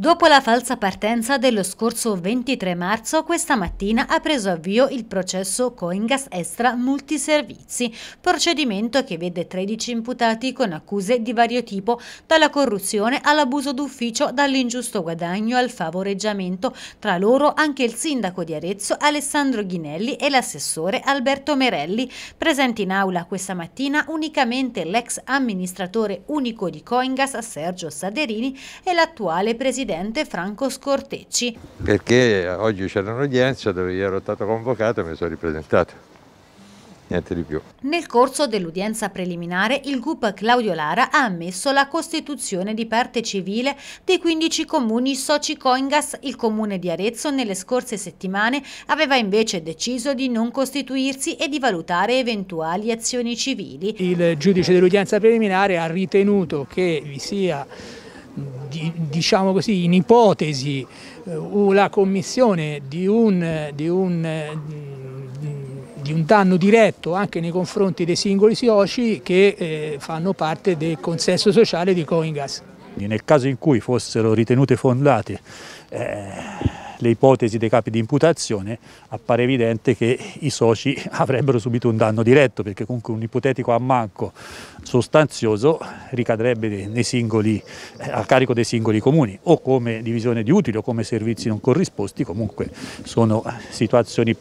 Dopo la falsa partenza dello scorso 23 marzo, questa mattina ha preso avvio il processo Coingas Extra Multiservizi, procedimento che vede 13 imputati con accuse di vario tipo, dalla corruzione all'abuso d'ufficio, dall'ingiusto guadagno al favoreggiamento, tra loro anche il sindaco di Arezzo Alessandro Ghinelli e l'assessore Alberto Merelli. Presenti in aula questa mattina unicamente l'ex amministratore unico di Coingas Sergio Saderini e l'attuale presidente presidente Franco Scortecci. Perché oggi c'era un'udienza dove io ero stato convocato e mi sono ripresentato. Niente di più. Nel corso dell'udienza preliminare il GUP Claudio Lara ha ammesso la costituzione di parte civile dei 15 comuni soci Coingas. Il comune di Arezzo nelle scorse settimane aveva invece deciso di non costituirsi e di valutare eventuali azioni civili. Il giudice dell'udienza preliminare ha ritenuto che vi sia diciamo così, in ipotesi eh, la commissione di un, di, un, di un, danno diretto anche nei confronti dei singoli soci che eh, fanno parte del consesso sociale di Coingas. Nel caso in cui fossero ritenute fondate eh, le ipotesi dei capi di imputazione appare evidente che i soci avrebbero subito un danno diretto perché comunque un ipotetico ammanco sostanzioso ricadrebbe singoli, eh, a carico dei singoli comuni o come divisione di utili o come servizi non corrisposti, comunque sono situazioni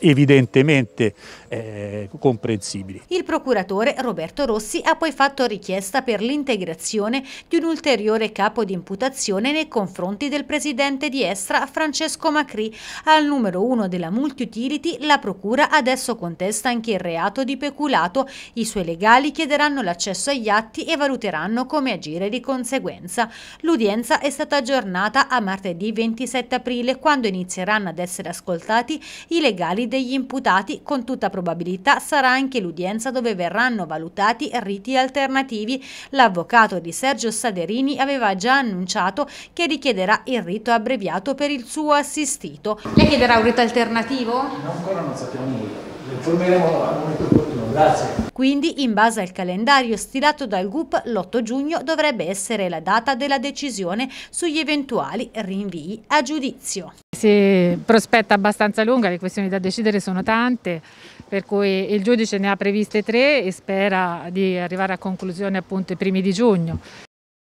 evidentemente eh, comprensibili. Il procuratore Roberto Rossi ha poi fatto richiesta per l'integrazione di un ulteriore capo di imputazione nei confronti del presidente di Estra Francesco Macri. Al numero uno della multi-utility la procura adesso contesta anche il reato di peculato. I suoi legali chiederanno l'accesso agli atti e valuteranno come agire di conseguenza. L'udienza è stata aggiornata a martedì 27 aprile quando inizieranno ad essere ascoltati i legali degli imputati, con tutta probabilità sarà anche l'udienza dove verranno valutati riti alternativi. L'avvocato di Sergio Saderini aveva già annunciato che richiederà il rito abbreviato per il suo assistito. Lei chiederà un rito alternativo? No, ancora non sappiamo nulla. Informeremo al momento opportuno. Grazie. Quindi, in base al calendario stilato dal GUP, l'8 giugno dovrebbe essere la data della decisione sugli eventuali rinvii a giudizio si prospetta abbastanza lunga, le questioni da decidere sono tante, per cui il giudice ne ha previste tre e spera di arrivare a conclusione appunto i primi di giugno.